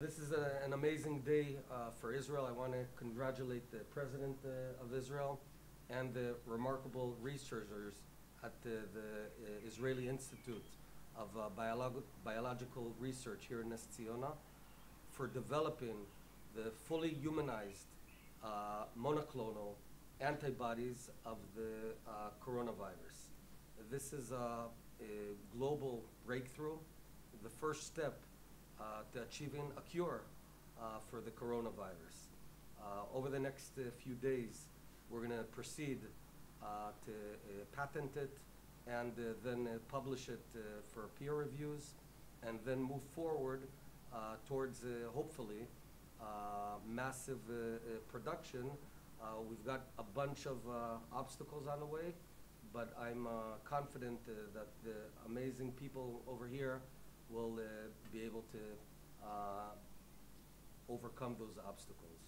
This is a- an amazing day uh, for Israel. I want to congratulate the President uh, of Israel and the remarkable researchers at the, the uh, Israeli Institute of uh, Biolog- Biological Research here in Nes for developing the fully humanized uh, monoclonal antibodies of the uh, coronavirus. This is a, a global breakthrough, the first step to achieving a cure uh, for the coronavirus. Uh, over the next uh, few days, we're going to proceed uh, to uh, patent it and uh, then uh, publish it uh, for peer reviews and then move forward uh, towards uh, hopefully uh, massive uh, uh, production. Uh, we've got a bunch of uh, obstacles on the way, but I'm uh, confident uh, that the amazing people over here will uh, be able to uh, overcome those obstacles.